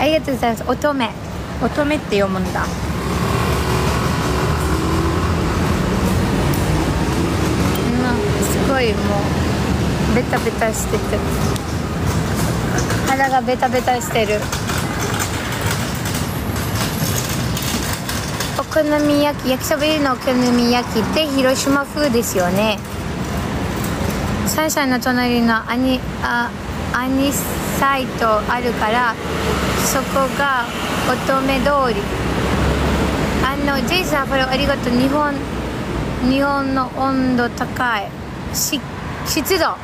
ありがとうございます。乙女。乙女って読むんだ。うんすごいもうベタベタしてて。肌がベタベタしてる。お好み焼き焼きそば入りのお好み焼きって広島風ですよね。サンシャインの隣のアニあアニサイトあるからそこが乙女通り。あのジェイさんこれありがとう。日本日本の温度高い。し湿度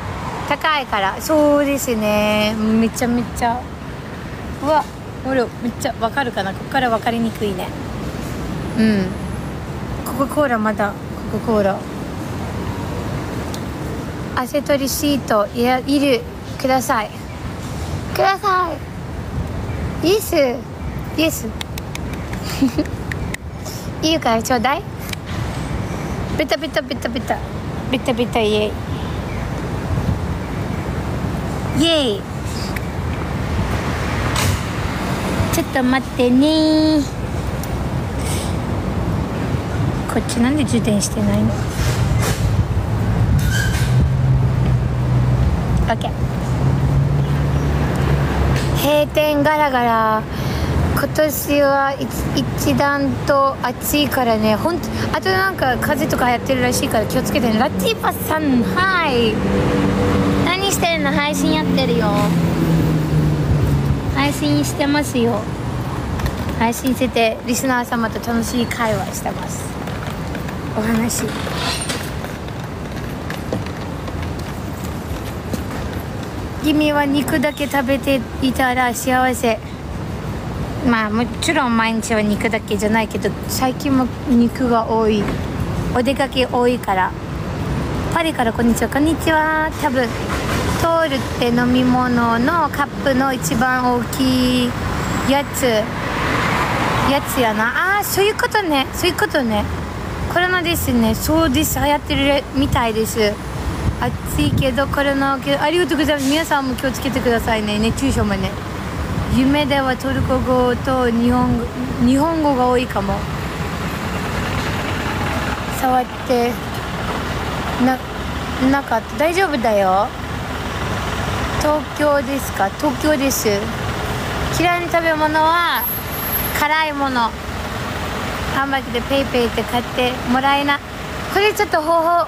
高いから。そうですね。めちゃめちゃ。うわほらめっちゃわかるかな。ここから分かりにくいね。うん。コカ・コーラまだ。コカ・コーラ。汗取りシートいやいる。ください。ください。イエス。イエス。いるからちょうだい。ベタベタベタベタ。ベタベタイエイ。イエイ。ちょっと待ってね。こっちなんで充電してないの？OK 閉店ガラガラ。今年は一段と暑いからね。ほんとあとなんか風とかやってるらしいから気をつけてね。ラティーパさんはい。何してるの？配信やってるよ。配信してますよ。配信しててリスナー様と楽しい会話してます。お話。君は肉だけ食べていたら幸せ。まあもちろん毎日は肉だけじゃないけど最近も肉が多い。お出かけ多いから。パリからこんにちは。こんにちは。多分トールって飲み物のカップの一番大きいやつ。やつやな。あーそういうことね。そういうことね。コロナですね。そうです。流行ってるみたいです。暑いけどコロナけありがとうございます。皆さんも気をつけてくださいね。熱中症もね。夢ではトルコ語と日本語日本語が多いかも。触ってななかった。大丈夫だよ。東京ですか？東京です。嫌いな食べ物は辛いもの。ハンバーグでペイペイって買ってもらえな。これちょっと方法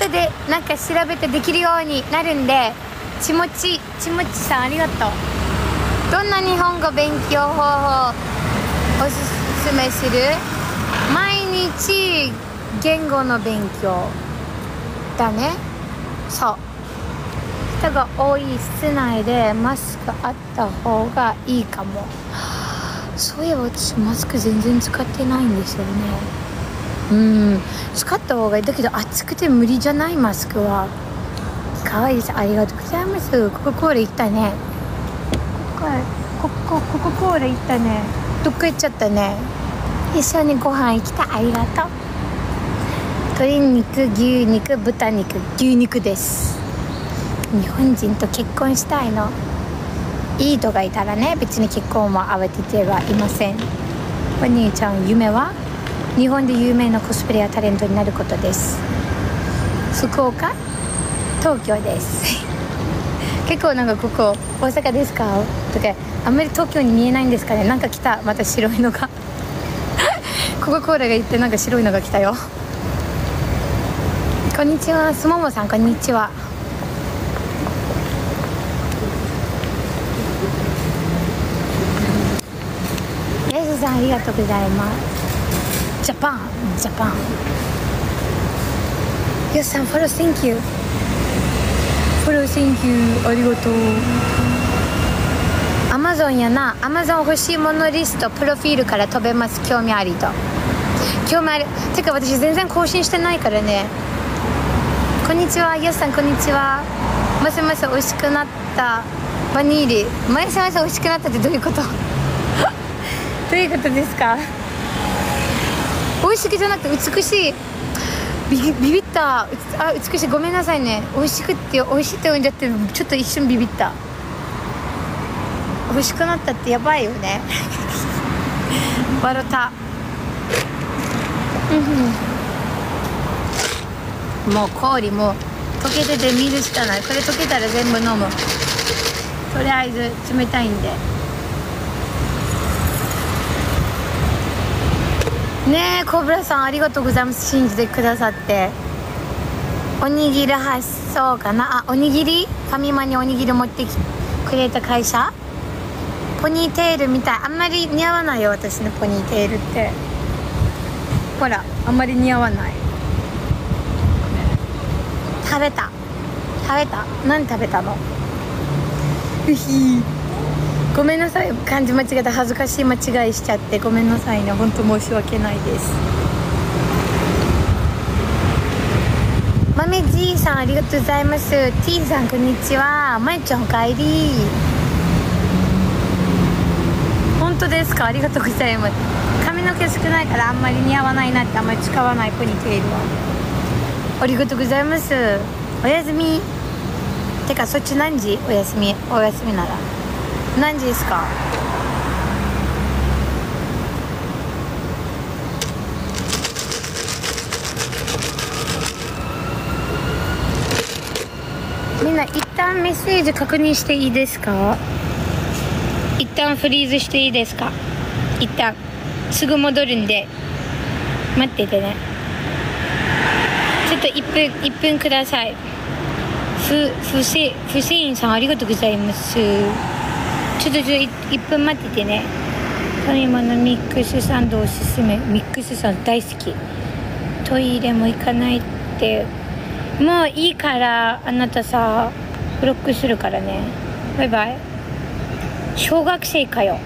後でなんか調べてできるようになるんでちもちちもちさんありがとう。どんな日本語勉強方法おすすめする？毎日言語の勉強だね。そう。人が多い室内でマスクあった方がいいかも。そういえば私マスク全然使ってないんですよね。うん。使った方がいい。だけど暑くて無理じゃないマスクは。可愛いです。ありがとうございます。コカ・コーラ行ったね。ここコカ・コーラ行ったね。どっか行っちゃったね。一緒にご飯行きたい。ありがとう。鶏肉牛肉豚肉。牛肉です。日本人と結婚したいの。いい人がいたらね別に結婚は慌ててはいません。お兄ちゃん夢は？日本で有名なコスプレやタレントになることです。福岡？東京です。結構なんかここ大阪ですか？とかあんまり東京に見えないんですかね？なんか来た？また白いのが。コカ・コーラが言ってなんか白いのが来たよ。こんにちは。すももさんこんにちは。ヤスさんありがとうございます。ジャパンジャパンヤスさんフォロー Thank you. フォロー Thank you. ありがとうアマゾンやな。アマゾン欲しいものリスト。プロフィールから飛べます。興味ありと。興味ある。てか私全然更新してないからね。こんにちは。ヤスさんこんにちは。もしもし美味しくなった。バニーリもしもし美味しくなったってどういうこと？どういうことですか？美味しくじゃなくて美しい。ビビビった。あ美しい。ごめんなさいね。美味しくって美味しいって呼んじゃってるちょっと一瞬ビビった。欲しくなったってやばいよね。笑った。もう氷も溶けてて水しかない。これ溶けたら全部飲む。とりあえず冷たいんで。ねえコブラさんありがとうございます。信じてくださって。おにぎり発送かな？あおにぎり？ファミマにおにぎり持ってきくれた会社？ポニーテールみたい。あんまり似合わないよ私のポニーテールって。ほらあんまり似合わない。食べた。食べた？何食べたの？うひごめんなさい。漢字間違えた恥ずかしい間違いしちゃってごめんなさいね。本当申し訳ないです。豆じいさんありがとうございます。T さんこんにちは。まゆちゃんおかえり。本当ですか？ありがとうございます。髪の毛少ないからあんまり似合わないなってあんまり使わないポニーテールはありがとうございます。おやすみ。てかそっち何時？おやすみ。おやすみなら。何時ですか？みんな一旦メッセージ確認していいですか？一旦フリーズしていいですか？一旦すぐ戻るんで待っててね。ちょっと1分1分ください。ふふせフセインさんありがとうございます。ちょっとちょっと1分待っててね。ファミマのミックスサンドおすすめ。ミックスサンド大好き。トイレも行かないって。もういいからあなたさブロックするからね。バイバイ。小学生かよ。